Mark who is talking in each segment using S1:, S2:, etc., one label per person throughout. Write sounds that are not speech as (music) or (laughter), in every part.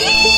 S1: Música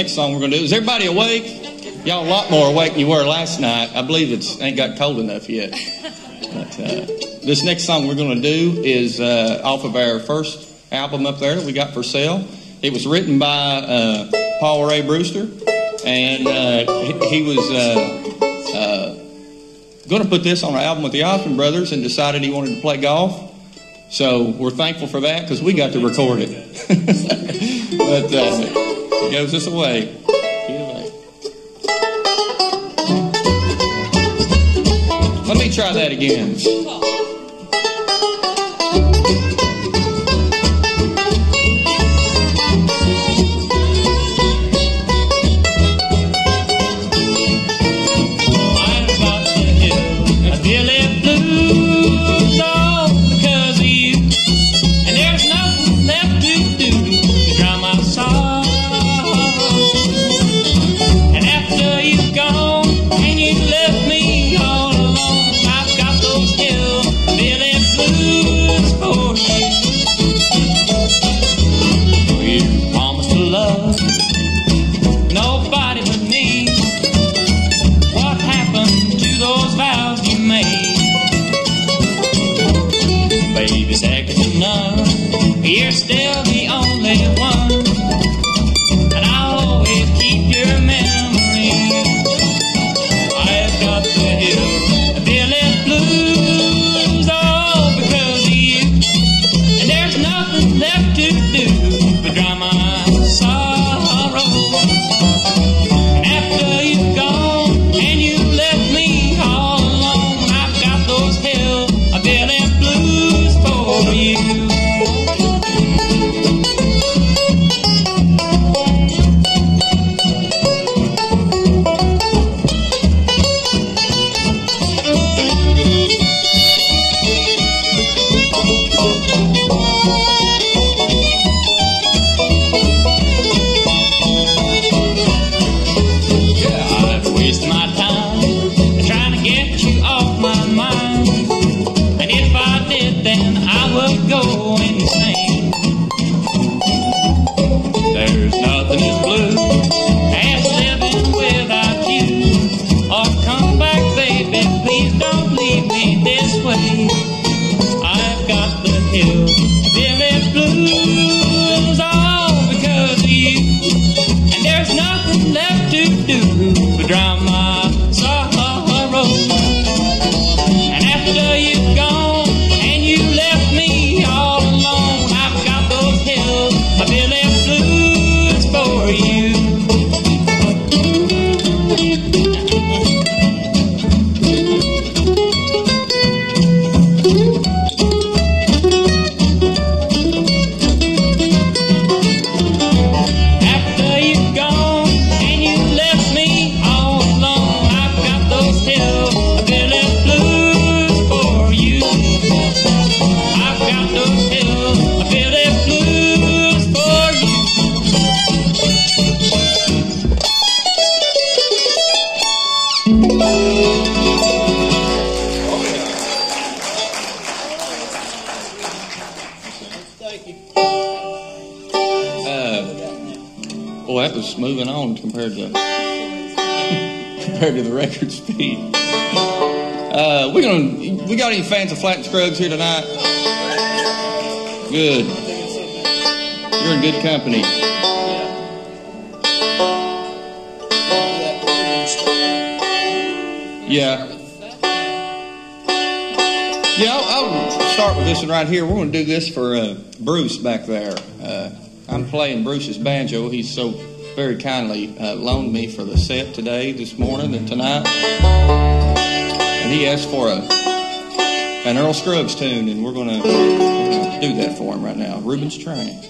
S1: next song we're gonna do is everybody awake? Y'all a lot more awake than you were last night. I believe it's ain't got cold enough yet. But uh, this next song we're gonna do is uh, off of our first album up there that we got for sale. It was written by uh, Paul Ray Brewster, and uh, he, he was uh, uh, going to put this on an album with the Osmond Brothers, and decided he wanted to play golf. So we're thankful for that because we got to record it. (laughs) but uh, it goes this away. Let me try that again. nothing left to do but drown my sorrow. Flat and here tonight? Good. You're in good company. Yeah. Yeah, I'll, I'll, start with this one right here. We're going to do this for uh, Bruce back there. Uh, I'm playing Bruce's banjo. He's so very kindly uh, loaned me for the set today, this morning, and tonight. And he asked for a an Earl Scruggs tune, and we're going to do that for him right now. Reuben's Train.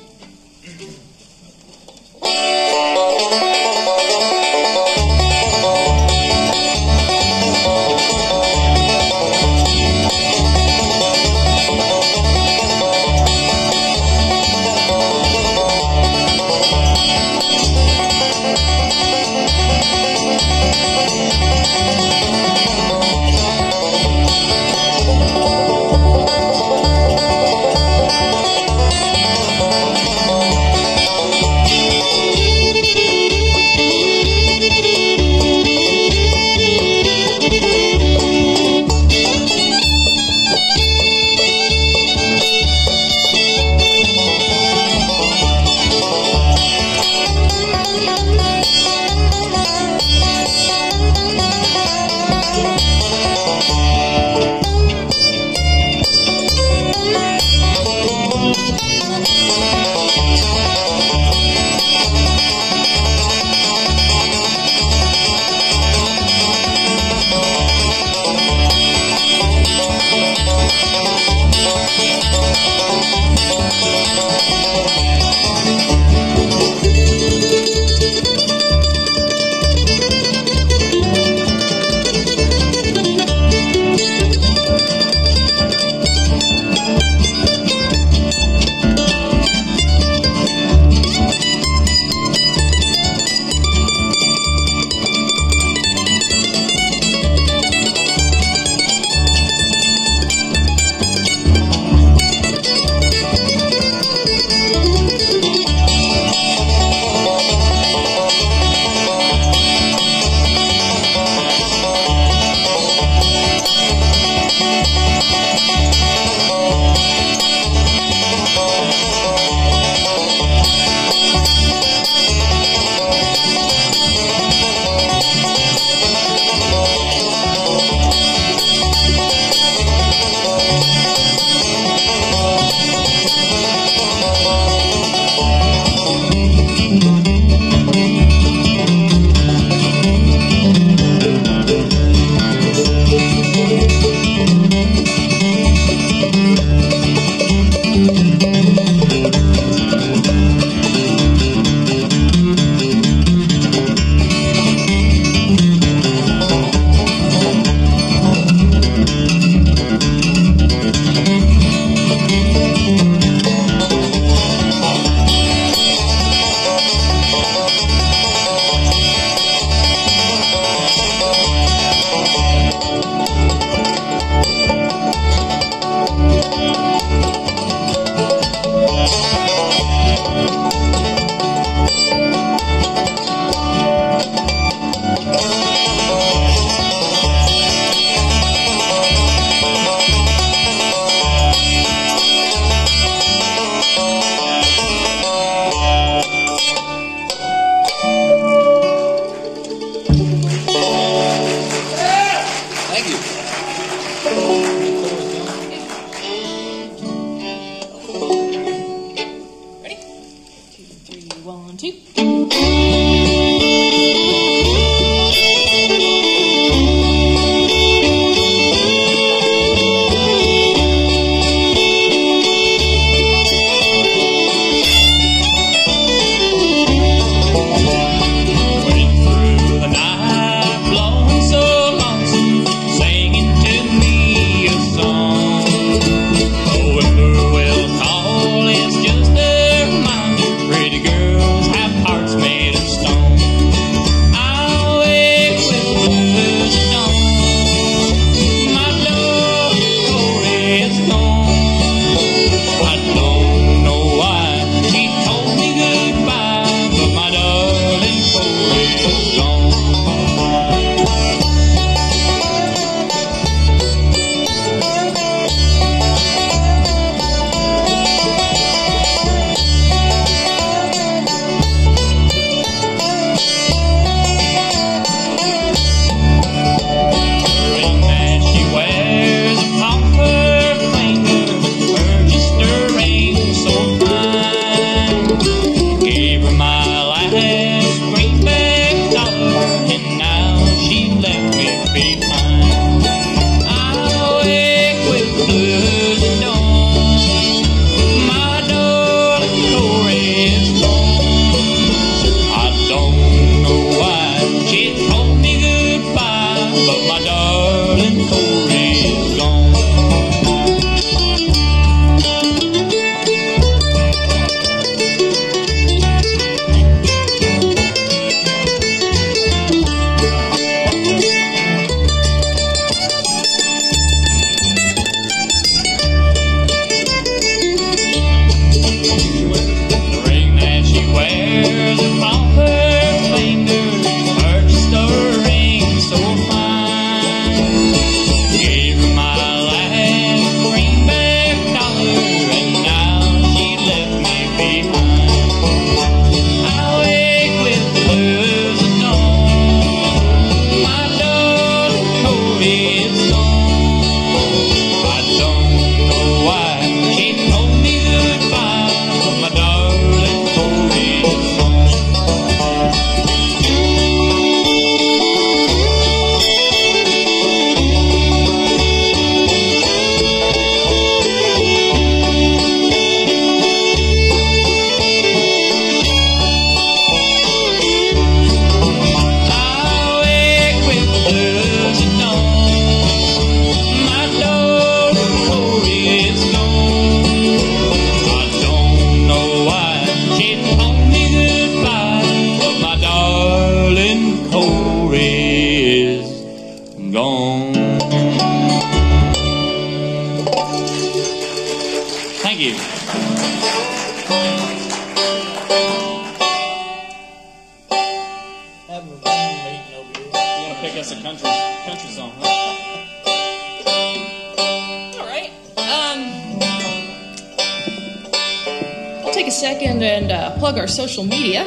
S2: Second and uh, plug our social media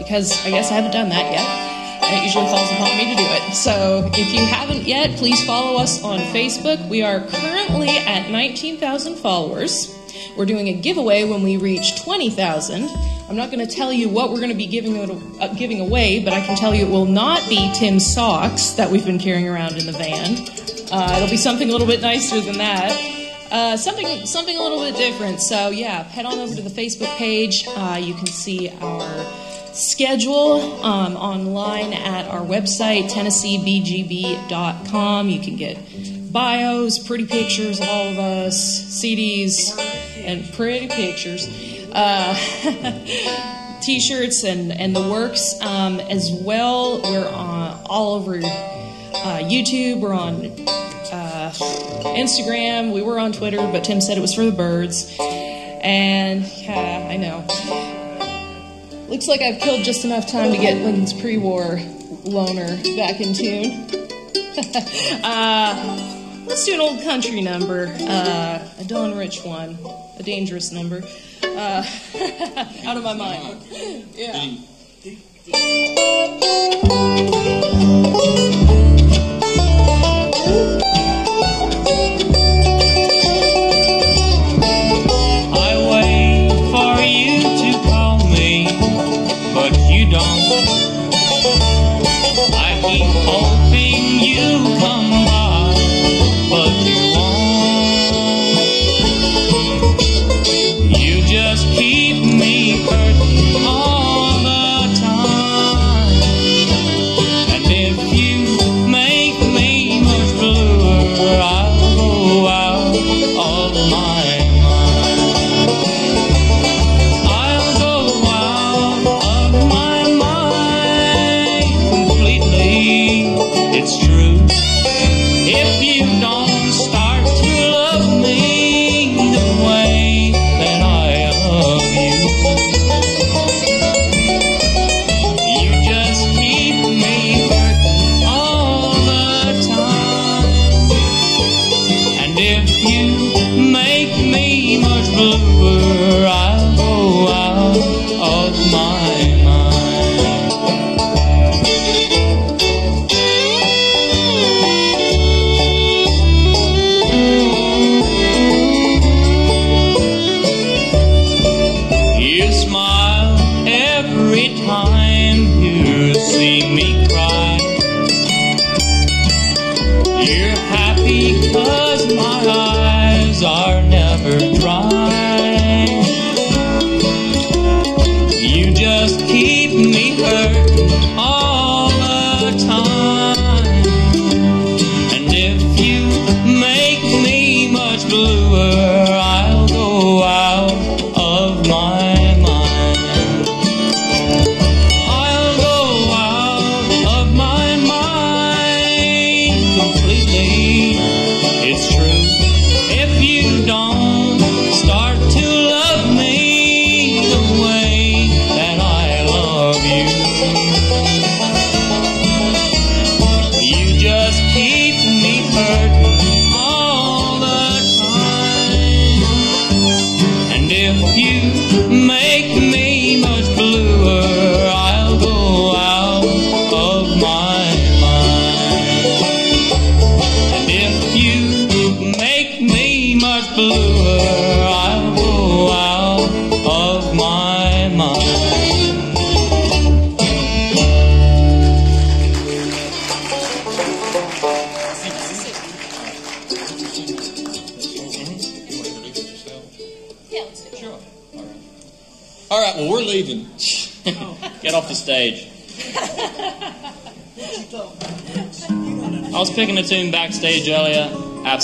S2: because I guess I haven't done that yet. It usually falls upon me to do it. So if you haven't yet, please follow us on Facebook. We are currently at 19,000 followers. We're doing a giveaway when we reach 20,000. I'm not going to tell you what we're going to be giving uh, giving away, but I can tell you it will not be Tim's socks that we've been carrying around in the van. Uh, it'll be something a little bit nicer than that. Uh, something something a little bit different. So yeah, head on over to the Facebook page. Uh, you can see our schedule um, online at our website tennesseebgb.com. You can get bios, pretty pictures of all of us, CDs, and pretty pictures. Uh, (laughs) t-shirts and, and the works um, as well. We're on, all over uh, YouTube. We're on Instagram. We were on Twitter, but Tim said it was for the birds. And yeah, I know. Looks like I've killed just enough time to get Lincoln's pre-war loner back in tune. (laughs) uh, let's do an old country number, uh, a Don Rich one, a dangerous number. Uh, (laughs) out of my mind. Yeah. (laughs)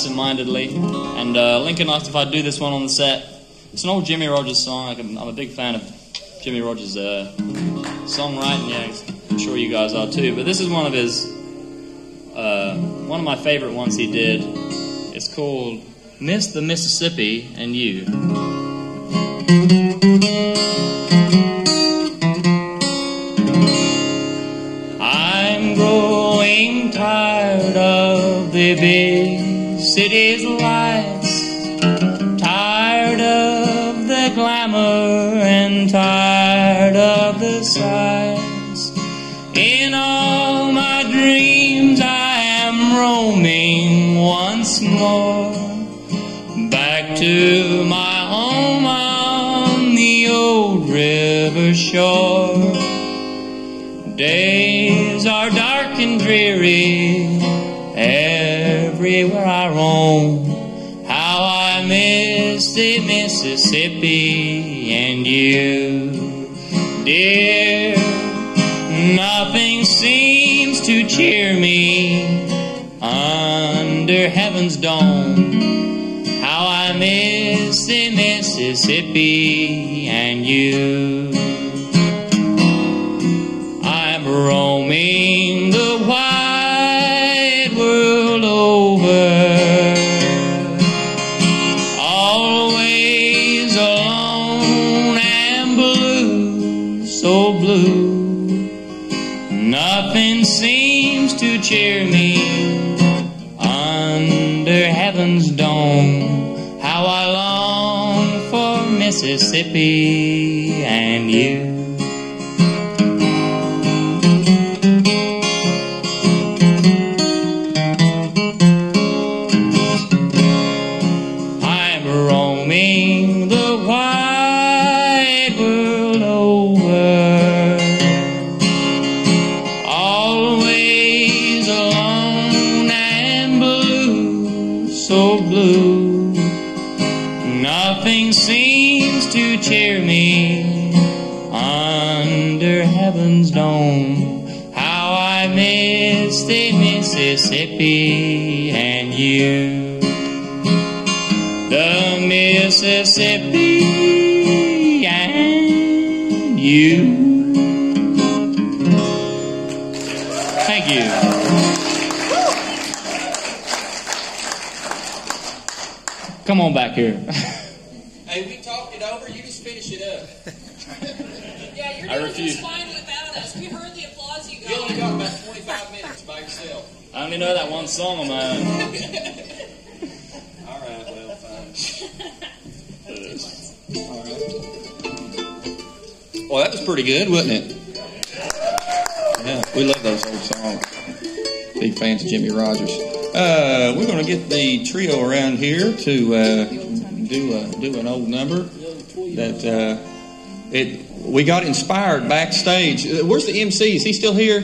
S1: absent-mindedly, and uh, Lincoln asked if I'd do this one on the set. It's an old Jimmie Rodgers song. I'm, a big fan of Jimmie Rodgers' uh, songwriting. Yeah, I'm sure you guys are too. But this is one of his, uh, one of my favorite ones he did. It's called "Miss the Mississippi and You." I'm city's lights, tired of the glamour and tired of the sights. In all my dreams, I am roaming once more back to my home on the old river shore. Days are dark and dreary Mississippi and you, dear. Nothing seems to cheer me under heaven's dome. How I miss the Mississippi and you. Mississippi and you the Mississippi and you. Thank you. Come on back here. (laughs)
S3: only
S1: know that one song of mine. (laughs)
S3: All right, well, fine. All right. Well, that was pretty good, wasn't it? Yeah, we love those old songs. Big fans of Jimmie Rodgers. Uh, we're going to get the trio around here to uh, do a, do an old number that uh, it we got inspired backstage. Uh, where's the MC? Is He still here?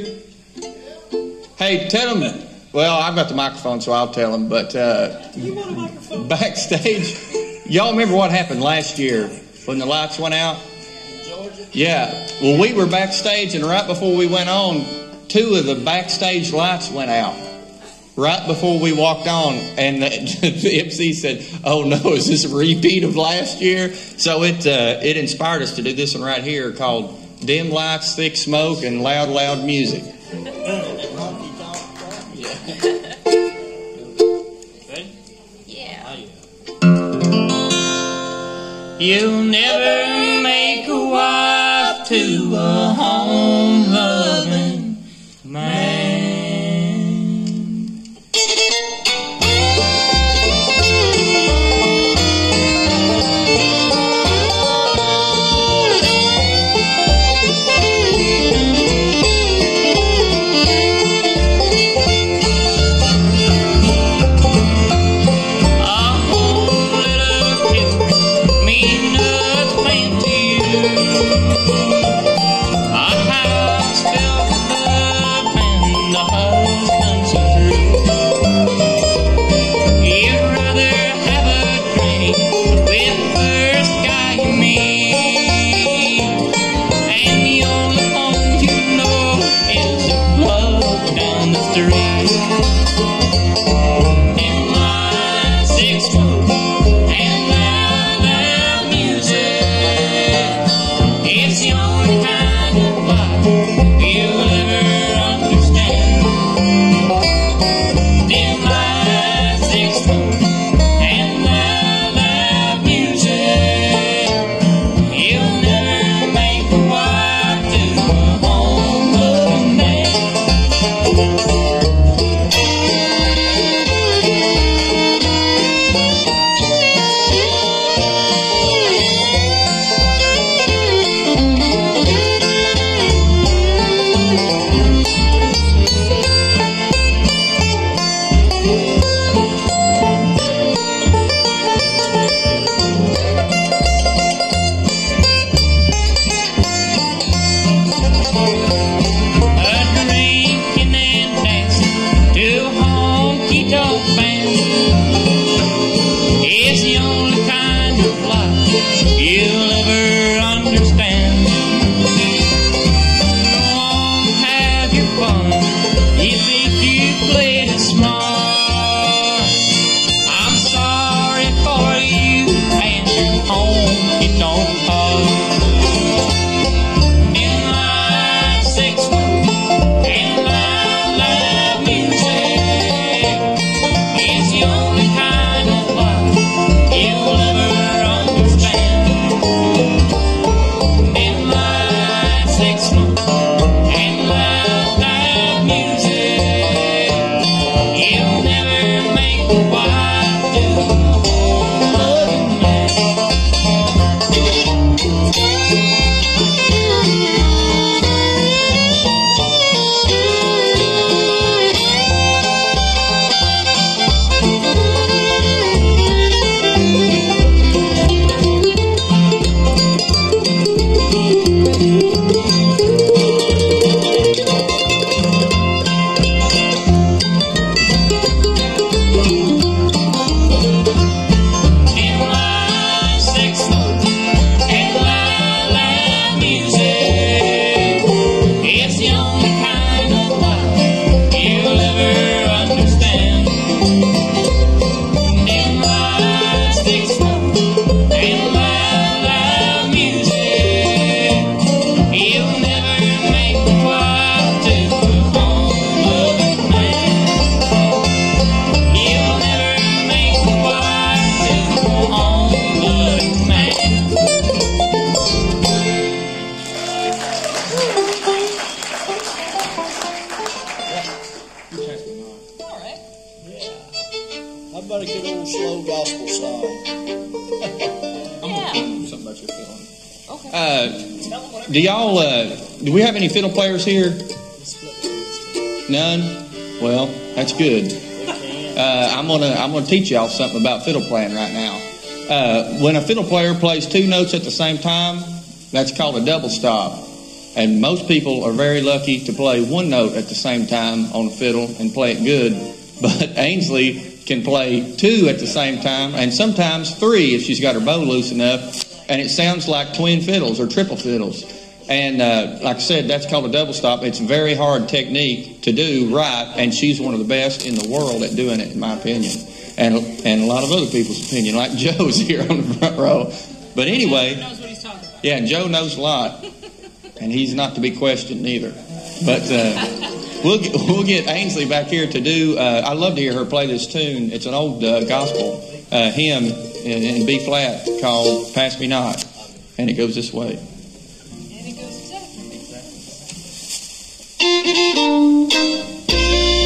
S3: Hey, tell him well, I've got the microphone, so I'll tell them. But uh, backstage, y'all remember what happened last year when the lights went out? Yeah. Well, we were backstage, and right before we went on, two of the backstage lights went out. Right before we walked on, and the, (laughs) the MC said, "Oh no, is this a repeat of last year?" So it uh, it inspired us to do this one right here called "Dim Lights, Thick Smoke, and Loud, Loud Music."
S1: You'll never make a wife to a home.
S3: any fiddle players here? None. Well, that's good. Uh, I'm gonna I'm gonna teach y'all something about fiddle playing right now. Uh, when a fiddle player plays two notes at the same time, that's called a double stop. And most people are very lucky to play one note at the same time on a fiddle and play it good. (laughs) But Ainsley can play two at the same time, and sometimes three if she's got her bow loose enough, and it sounds like twin fiddles or triple fiddles. And uh, like I said, that's called a double stop. It's a very hard technique to do right, and she's one of the best in the world at doing it, in my opinion, and and a lot of other people's opinion, like (laughs) Joe's here on the front row. But anyway,
S2: knows what he's talking about.
S3: yeah, and Joe knows a lot, and he's not to be questioned either. But uh, we'll get, we'll get Ainsley back here to do. Uh, I love to hear her play this tune. It's an old uh, gospel uh, hymn in, in B flat called "Pass Me Not," and it goes this way. Thank you.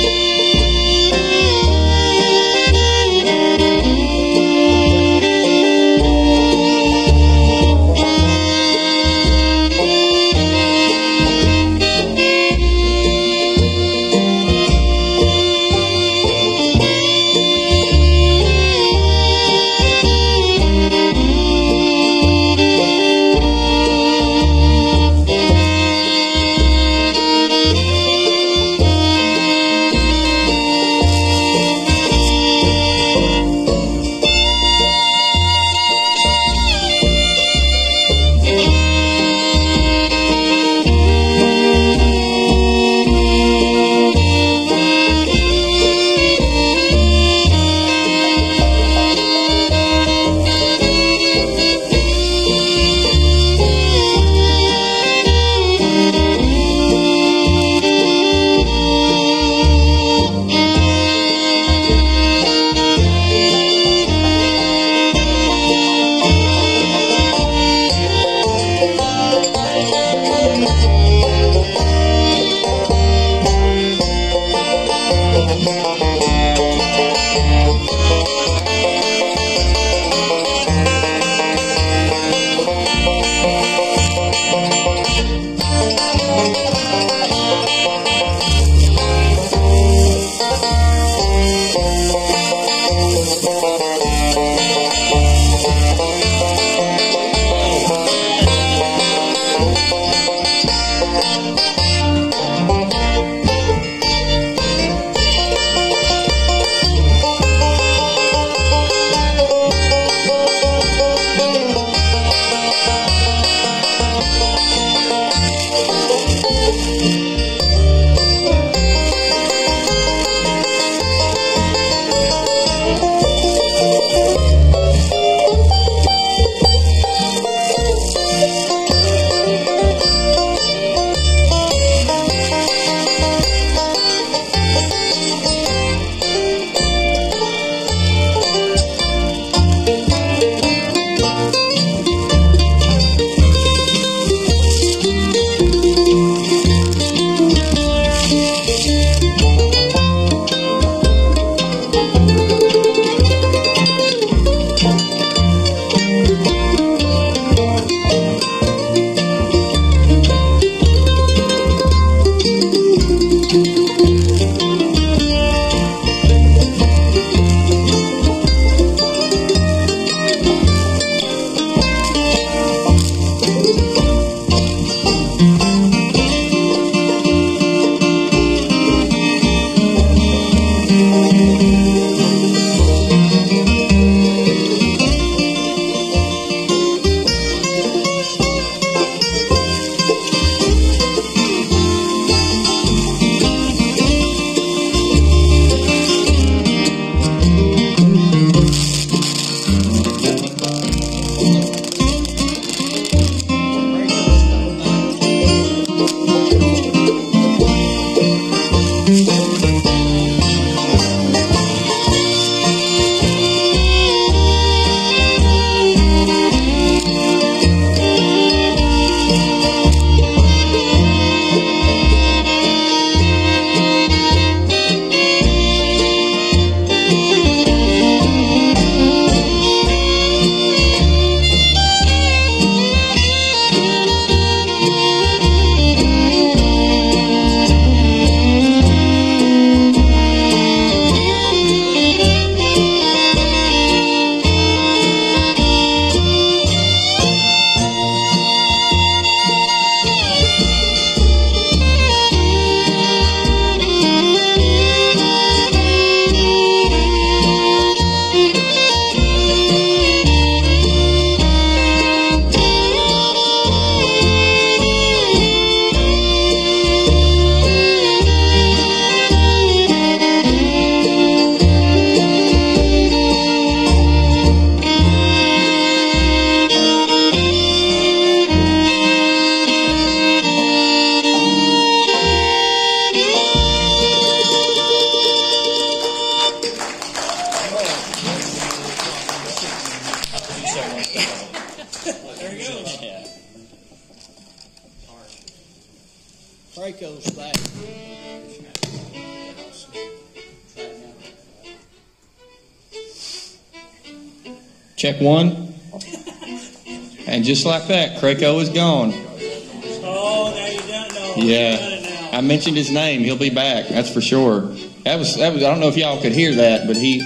S3: Like that, Krakow is gone.
S4: Oh, now you don't know.
S3: Yeah. I mentioned his name. He'll be back. That's for sure. That was that was I don't know if y'all could hear that, but he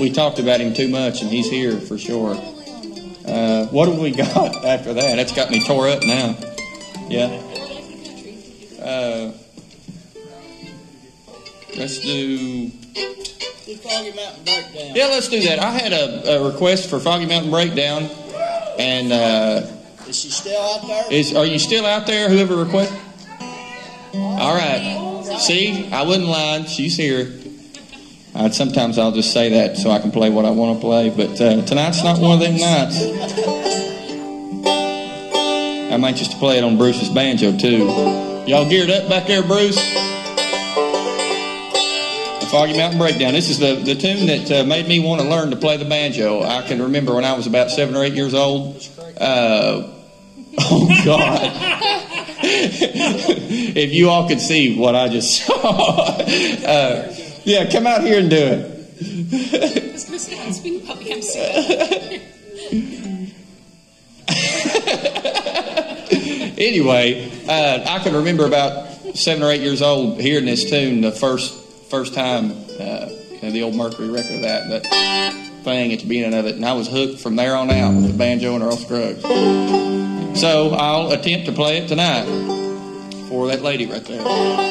S3: we talked about him too much and he's here for sure. Uh, what have we (laughs) got after that? That's got me tore up now. Yeah. Uh, let's do
S4: Do Foggy Mountain Breakdown.
S3: Yeah, let's do that. I had a, a request for Foggy Mountain Breakdown and uh,
S4: Is she still out there?
S3: Is are you still out there? Whoever request? All right. See, I wasn't lying. She's here. Uh, sometimes I'll just say that so I can play what I want to play, but uh, tonight's not one of them nights. I'm anxious to play it on Bruce's banjo too. Y'all geared up back there, Bruce? The Foggy Mountain Breakdown. This is the, the tune that uh, made me want to learn to play the banjo. I can remember when I was about seven or eight years old. Uh, (laughs) oh God! (laughs) if you all could see what I just (laughs) saw, uh, yeah, come out here and do it.
S2: I was going to say, on Swing Puppy, I'm
S3: anyway, uh, I can remember about seven or eight years old hearing this tune the first first time, uh, the old Mercury record of that, that thing at the beginning of it, and I was hooked from there on out with the banjo and Earl Scruggs. So I'll attempt to play it tonight for that lady right there.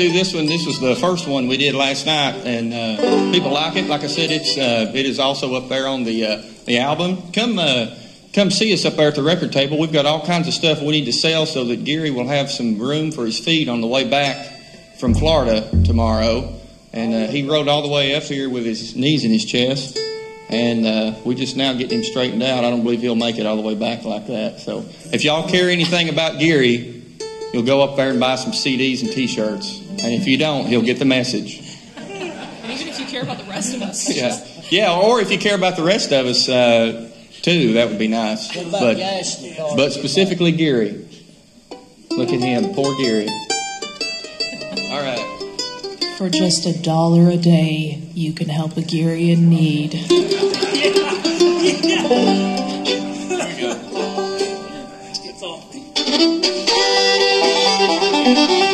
S3: Do this one. This was the first one we did last night, and uh, people like it. Like I said, it's uh, it is also up there on the uh, the album. Come uh, come see us up there at the record table. We've got all kinds of stuff we need to sell so that Gary will have some room for his feet on the way back from Florida tomorrow. And uh, he rode all the way up here with his knees in his chest. and uh, we just now getting him straightened out. I don't believe he'll make it all the way back like that. So if y'all care anything about Gary, you'll go up there and buy some CDs and T-shirts, and if you don't, he'll get the message.
S2: And even if you care about the rest of us.
S3: Yeah, yeah. Or if you care about the rest of us uh, too, that would be nice.
S4: What about
S3: But
S4: gas in the car?
S3: but specifically Gary. Look at him, poor Gary. All right.
S2: For just a dollar a day, you can help a Geary in need. (laughs)
S1: Going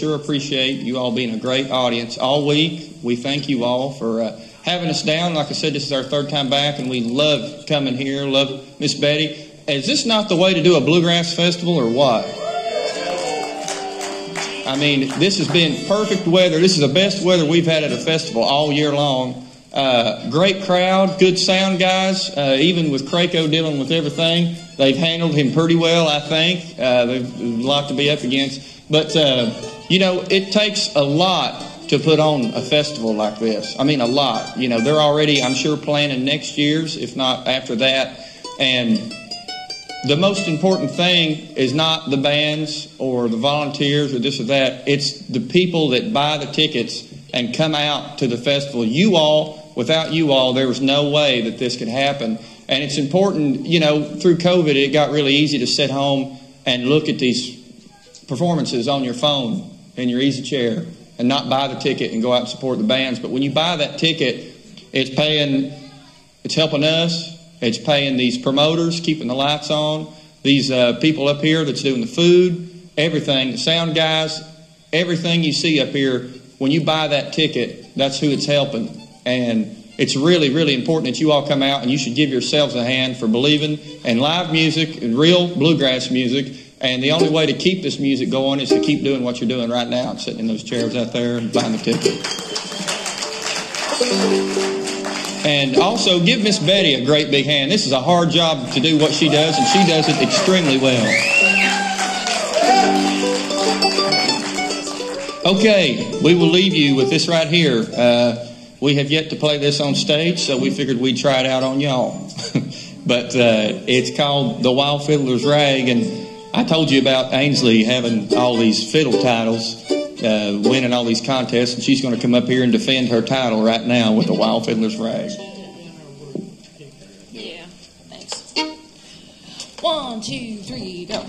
S3: sure appreciate you all being a great audience all week. We thank you all for uh, having us down. Like I said, this is our third time back, and we love coming here. Love Miss Betty. Is this not the way to do a bluegrass festival, or what? I mean, this has been perfect weather. This is the best weather we've had at a festival all year long. Uh, great crowd, good sound guys. Uh, even with Craco dealing with everything, they've handled him pretty well, I think. Uh, they've a lot to be up against. But, uh, you know, it takes a lot to put on a festival like this. I mean, a lot. You know, they're already, I'm sure, planning next year's, if not after that. And the most important thing is not the bands or the volunteers or this or that. It's the people that buy the tickets and come out to the festival. You all, without you all, there was no way that this could happen. And it's important, you know, through COVID, it got really easy to sit home and look at these performances on your phone in your easy chair and not buy the ticket and go out and support the bands. But when you buy that ticket, it's paying, it's helping us, it's paying these promoters, keeping the lights on, these uh, people up here that's doing the food, everything, the sound guys, everything you see up here. When you buy that ticket, that's who it's helping. And it's really, really important that you all come out and you should give yourselves a hand for believing in live music and real bluegrass music. And the only way to keep this music going is to keep doing what you're doing right now, sitting in those chairs out there and buying the ticket. And also give Miss Betty a great big hand. This is a hard job to do what she does, and she does it extremely well. Okay, we will leave you with this right here. Uh, we have yet to play this on stage, so we figured we'd try it out on y'all. (laughs) but uh, it's called The Wild Fiddler's Rag, and I told you about Ainsley having all these fiddle titles, uh, winning all these contests, and she's going to come up here and defend her title right now with The Wild Fiddler's Rag.
S2: Yeah, thanks. One, two, three, go.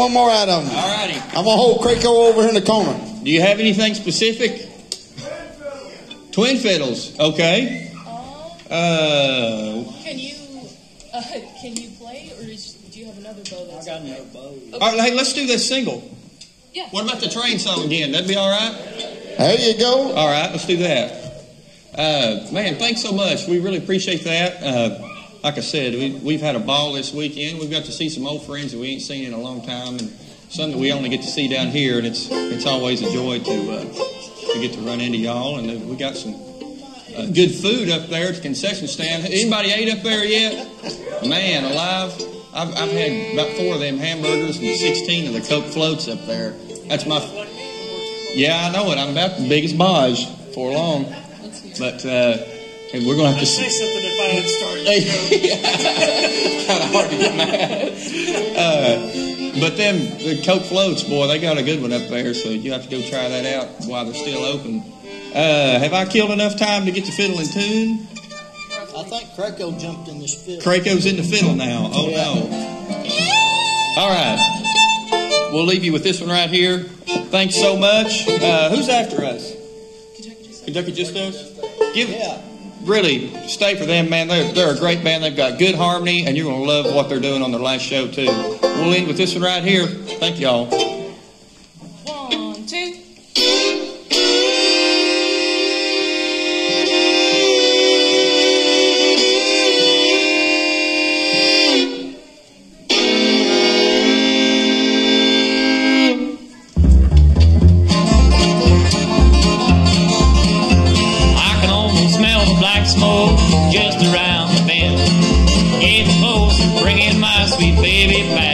S4: One more out of them.
S3: All righty.
S4: I'm gonna hold Craco over here in the corner.
S3: Do you have anything specific? Twin fiddles. Okay. Uh,
S2: Can you uh, can you play, or is, do you have another bow? That's
S4: got no bow.
S3: all right, hey, let's do this single.
S2: Yeah.
S3: What about the train song again? That'd be all right?
S4: There you go.
S3: All right, let's do that. Uh, man, thanks so much. We really appreciate that. Like I said, we, we've had a ball this weekend. We've got to see some old friends that we ain't seen in a long time, and some that we only get to see down here. And it's it's always a joy to uh, to get to run into y'all. And uh, we got some uh, good food up there at the concession stand. Anybody ate up there yet? Man, alive! I've, I've had about four of them hamburgers and 16 of the Coke floats up there. That's my. Yeah, I know it. I'm about the biggest Baj for long. But uh, and we're gonna have to
S5: say something if I had started. (laughs)
S3: kind of hard to get mad. Uh, but them the Coke floats, boy, they got a good one up there. So you have to go try that out while they're still open. Uh, have I killed enough time to get the fiddle in tune?
S4: I think Craco jumped in this fiddle.
S3: Craco's in the fiddle now. Oh
S4: yeah.
S3: no! All right, we'll leave you with this one right here. Thanks so much. Uh, who's after us? Kentucky just, Kentucky just us. Give yeah really stay for them, man. They're, they're a great band. They've got good harmony, and you're going to love what they're doing on their last show, too. We'll end with this one right here. Thank y'all.
S1: baby back.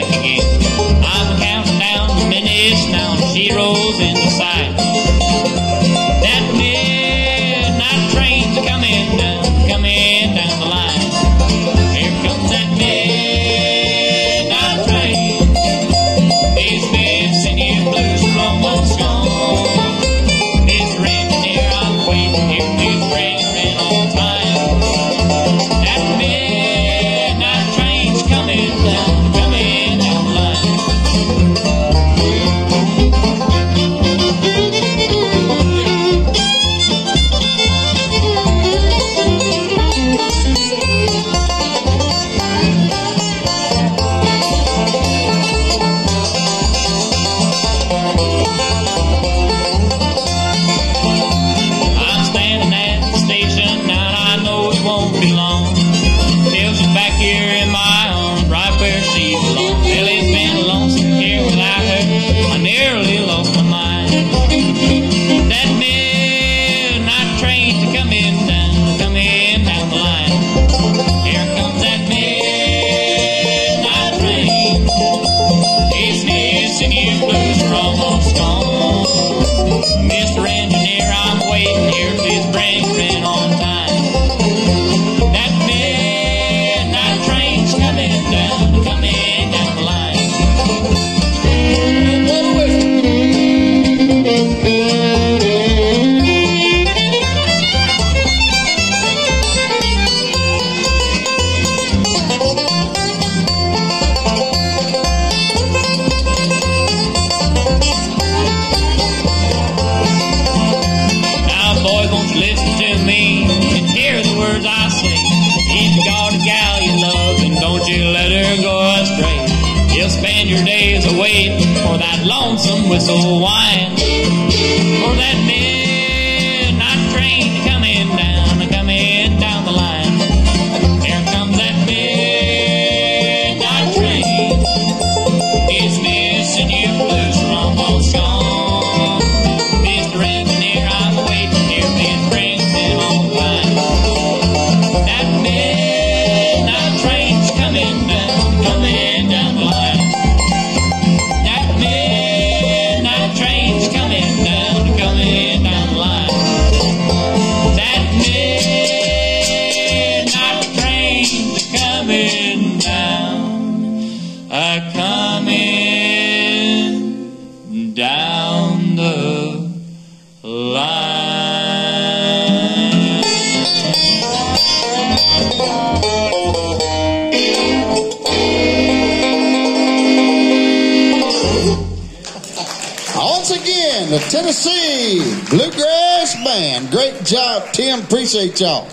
S4: y'all.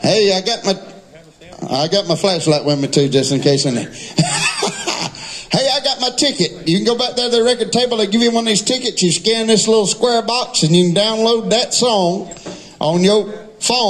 S4: Hey, I got my I got my flashlight with me too, just in case. Any. (laughs) hey, I got my ticket. You can go back there to the record table. They give you one of these tickets. You scan this little square box, and you can download that song on your phone.